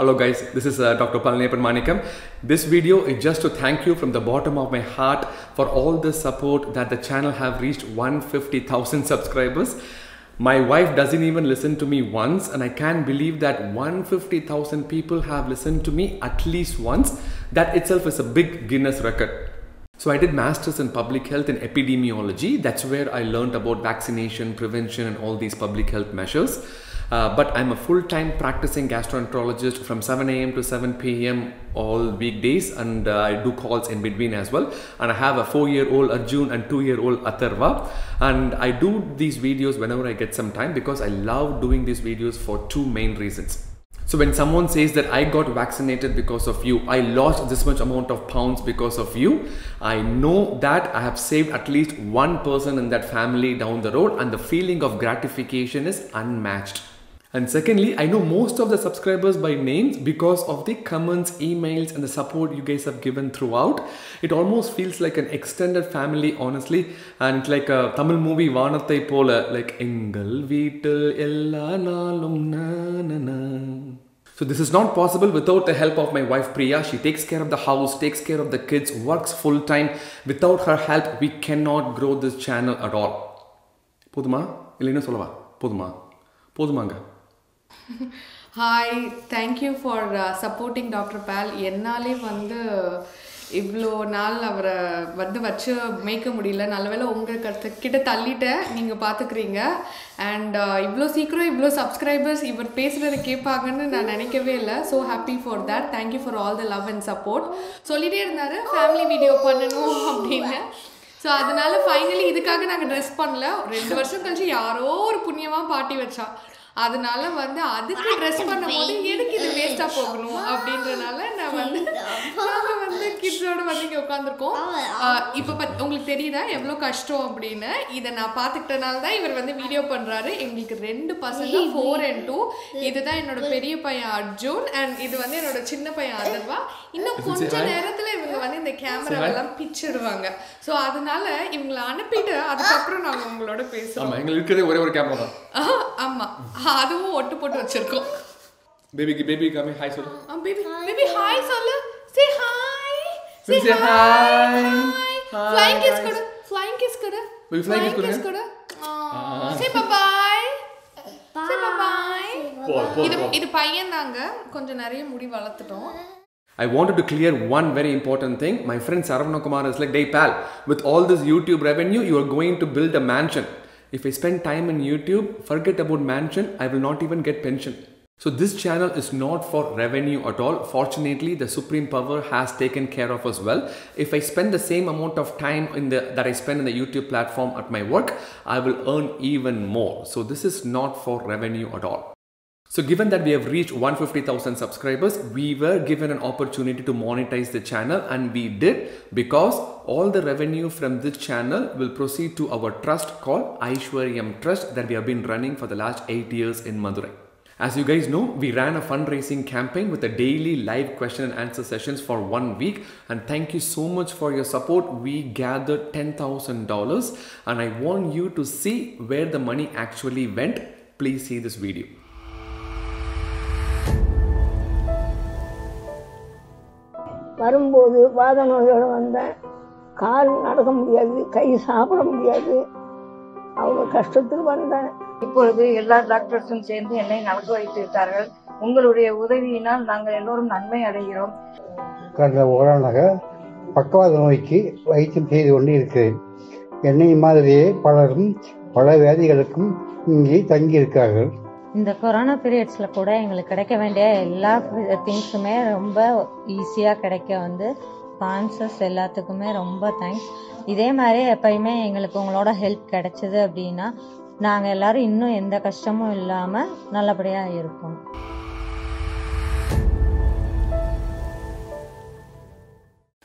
Hello guys, this is uh, Dr. Palaniappan Manickam. This video is just to thank you from the bottom of my heart for all the support that the channel have reached 150,000 subscribers. My wife doesn't even listen to me once and I can't believe that 150,000 people have listened to me at least once. That itself is a big Guinness record. So I did masters in public health and epidemiology. That's where I learned about vaccination, prevention and all these public health measures. Uh, but I'm a full-time practicing gastroenterologist from 7 a.m. to 7 p.m. all weekdays and uh, I do calls in between as well. And I have a four-year-old Arjun and two-year-old Atharva. And I do these videos whenever I get some time because I love doing these videos for two main reasons. So when someone says that I got vaccinated because of you, I lost this much amount of pounds because of you, I know that I have saved at least one person in that family down the road and the feeling of gratification is unmatched. And secondly, I know most of the subscribers by names because of the comments, emails, and the support you guys have given throughout. It almost feels like an extended family, honestly. And it's like a Tamil movie, Vanathai Pola, like Engal Veetil Ella Nalum Na Na Na. So this is not possible without the help of my wife Priya. She takes care of the house, takes care of the kids, works full time. Without her help, we cannot grow this channel at all. போதுமா இல்லை என்ன சொல்லவா போதுமா போதுமாங்க hi thank you for supporting doctor பேல் என்னாலே வந்து இவ்வளோ நாள் அவரை வந்து வச்சு மேய்க்க முடியல. நல்லவேளை உங்கள் கருத்து கிட்ட தள்ளிட்டேன். நீங்கள் பார்த்துக்கிறீங்க அண்ட் uh, இவ்வளோ சீக்கிரம் இவ்வளோ சப்ஸ்கிரைபர்ஸ் இவர் பேசுகிறத கேட்பாங்கன்னு நான் நினைக்கவே இல்லை. So happy for that thank you for all the love and support சொல்லிகிட்டே இருந்தார். ஃபேமிலி வீடியோ பண்ணணும் அப்படின்னு. ஸோ அதனால ஃபைனலி இதுக்காக நாங்கள் ட்ரெஸ் பண்ணல. ரெண்டு வருஷம் கழிச்சு யாரோ ஒரு புண்ணியமாக பாட்டி வச்சா. அதனால வந்து அதுக்கு ட்ரெஸ் பண்ணும்போது எதுக்கு இது வேஸ்ட்டாக போகணும் அப்படின்றனால நான் வந்து நாங்கள் வந்து கிட்ஸோட வந்து இங்கே உட்காந்துருக்கோம் இப்போ பத் உங்களுக்கு தெரியுதா எவ்வளோ கஷ்டம் அப்படின்னு? இதை நான் பார்த்துக்கிட்டனால தான் இவர் வந்து வீடியோ பண்ணுறாரு எங்களுக்கு ரெண்டு பசங்க ஃபோர் அண்ட் டூ இதுதான் என்னோட பெரிய பையன் அர்ஜுன் அண்ட் இது வந்து என்னோட சின்ன பையன் அதர்வா இன்னும் கொஞ்ச நேரத்தில் இவங்க வந்து இந்த கேமராவெல்லாம் பிச்சிடுவாங்க. ஸோ அதனால இவங்களை அனுப்பிட்டு அதுக்கப்புறம் நாங்கள் உங்களோட பேசுவோம் ஆமாம் எங்களுக்கு இருக்கிறதே ஒரே ஒரு கேமரா தான். ஆமா. அதுவும் ஒட்டு போட்டு வச்சிருக்கோம். பேபிக்கு பேபி காமி ஹாய் சொல்லு. பேபி பேபி ஹாய் சொல்லு. Say hi Say hi. Flying kiss கொடு. ஃப்ளைங் கிஸ் கொடு. Will flying kiss கொடுங்க? கொடு? சே பை சே பை போ போ இது இது பையன் தாங்க. கொஞ்சம் நிறைய முடி வளர்த்துட்டோம். I wanted to clear one very important thing. My friend Saravana Kumar is like, Hey pal, with all this YouTube revenue, you are going to build a mansion. If I spend time in YouTube, forget about mansion, I will not even get pension. So this channel is not for revenue at all. Fortunately, the Supreme Power has taken care of us well. If I spend the same amount of time in the that I spend in the YouTube platform at my work, I will earn even more. So this is not for revenue at all. So given that we have reached 150,000 subscribers, we were given an opportunity to monetize the channel and we did because all the revenue from this channel will proceed to our trust called Aishwaryam Trust that we have been running for the last 8 years in Madurai. As you guys know, we ran a fundraising campaign with a daily live question and answer sessions for one week. And thank you so much for your support. We gathered $10,000 and I want you to see where the money actually went. Please see this video. வரும்போது வாத நோயோடு வந்தேன் கால் நடக்க முடியாது கை சாப்பிட முடியாது. அவ்வளோ கஷ்டத்தில் வந்தேன் இப்பொழுது எல்லா டாக்டர்ஸும் சேர்ந்து என்னை நடக்க வைத்து விட்டார்கள். உங்களுடைய உதவியினால் நாங்கள் எல்லோரும் நன்மை அடைகிறோம். கடந்த ஓராண்டாக பக்கவாத நோய்க்கு வைத்தியம் செய்து கொண்டு இருக்கிறேன் என்னை மாதிரியே பலரும் பல வியாதிகளுக்கும் இங்கே தங்கியிருக்கிறார்கள். இந்த கொரோனா பீரியட்ஸில் கூட எங்களுக்கு கிடைக்க வேண்டிய எல்லா திங்ஸுமே ரொம்ப ஈஸியாக கிடைக்க வந்து ஸ்பான்சர்ஸ் எல்லாத்துக்குமே ரொம்ப தேங்க்ஸ் இதே மாதிரி எப்பயுமே எங்களுக்கு உங்களோட ஹெல்ப் கிடைச்சிது அப்படின்னா நாங்கள் எல்லாரும் இன்னும் எந்த கஷ்டமும் இல்லாமல் நல்லபடியாக இருப்போம்.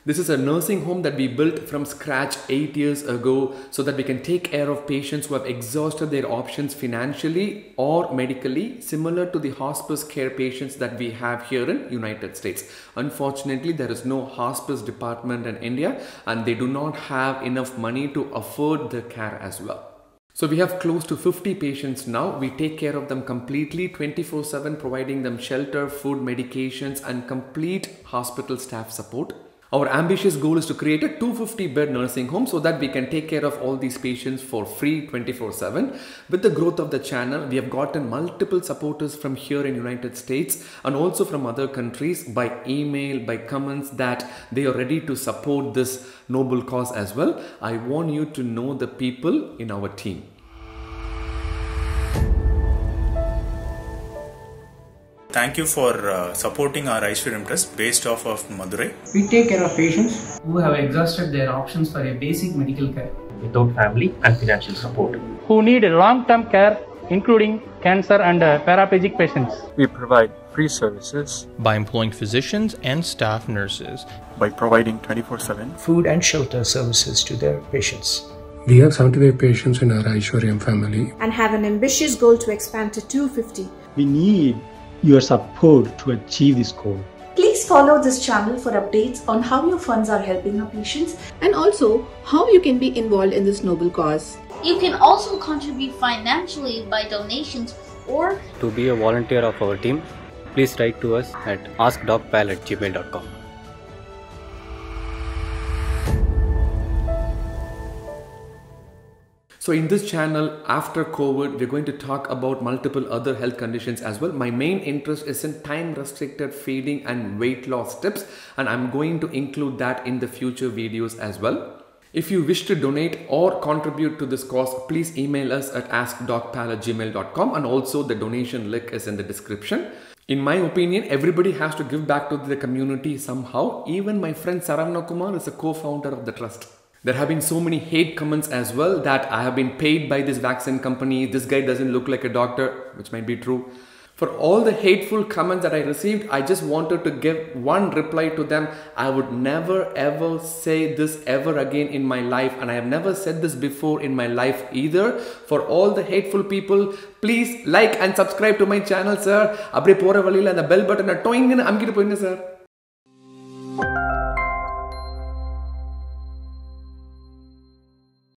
This is a nursing home that we built from scratch eight years ago so that we can take care of patients who have exhausted their options financially or medically, similar to the hospice care patients that we have here in United States. Unfortunately, there is no hospice department in India and they do not have enough money to afford the care as well. So we have close to 50 patients now. We take care of them completely 24/7 providing them shelter, food, medications and complete hospital staff support. Our ambitious goal is to create a 250 bed nursing home so that we can take care of all these patients for free 24/7. With the growth of the channel, we have gotten multiple supporters from here in United States and also from other countries by email, by comments that they are ready to support this noble cause as well. I want you to know the people in our team. Thank you for uh, supporting our Aishwaryam Trust based off of Madurai. We take care of patients who have exhausted their options for a basic medical care, without family and financial support. who need long-term care including cancer and uh, paraplegic patients. We provide free services by employing physicians and staff nurses, by providing 24 7 food and shelter services to their patients. We have 75 patients in our Aishwaryam family and have an ambitious goal to expand to 250. We need your support to achieve this goal. Please follow this channel for updates on how your funds are helping our patients and also how you can be involved in this noble cause. You can also contribute financially by donations or to be a volunteer of our team. Please write to us at askdocpal at gmail.com. So in this channel, after COVID, we're going to talk about multiple other health conditions as well. My main interest is in time restricted feeding and weight loss tips. And I'm going to include that in the future videos as well. If you wish to donate or contribute to this cause, please email us at askdocpal at gmail.com and also the donation link is in the description. In my opinion, everybody has to give back to the community somehow. Even my friend Saravana Kumar is a co-founder of the trust. There have been so many hate comments as well that I have been paid by this vaccine company. This guy doesn't look like a doctor, which might be true. For all the hateful comments that I received, I just wanted to give one reply to them. I would never ever say this ever again in my life, and I have never said this before in my life either. For all the hateful people, please like and subscribe to my channel, sir. அப்படியே போற வழியில அந்த bell பட்டனை டொயிங்னு அமுக்கிட்டு போயிருங்க sir